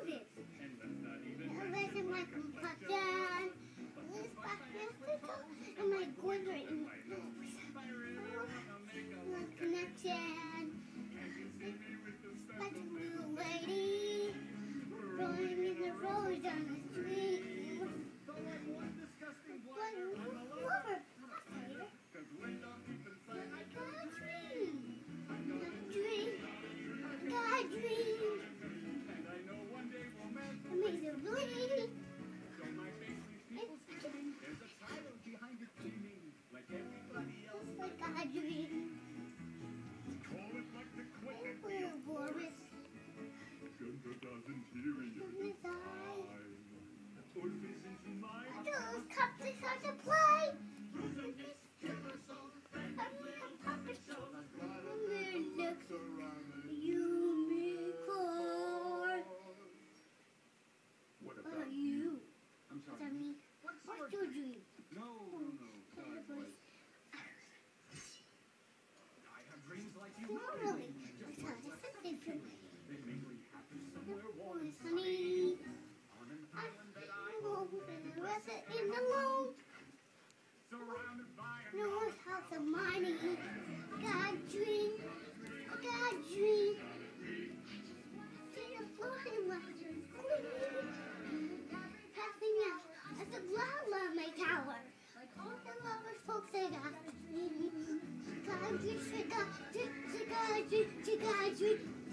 Elvis. Elvis and my compassion. This back and my Gwendolyn. My connection. But blue lady. Rolling in the road on the street. God dream. God dream you. No, no, no. I, I have dreams like you. Not. Just like They make me happy somewhere warm in. Surrounded by a North House of Mining. God dreams. Chica, chica, chica, chica, chica.